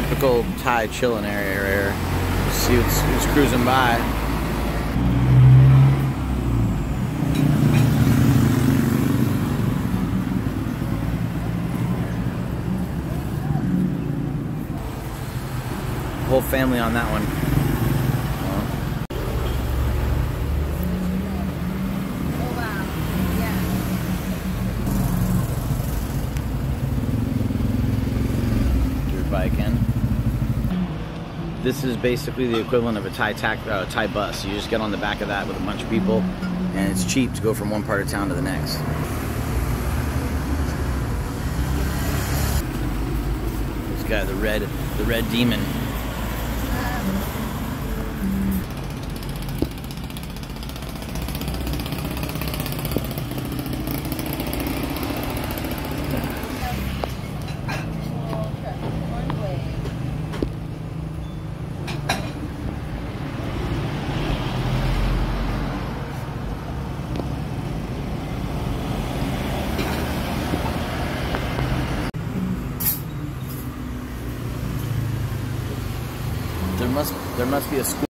typical Thai chilling area here. See who's, who's cruising by. Whole family on that one. Bike in. This is basically the equivalent of a Thai tac, uh, Thai bus. You just get on the back of that with a bunch of people, and it's cheap to go from one part of town to the next. This guy, the red, the red demon. There must, there must be a school.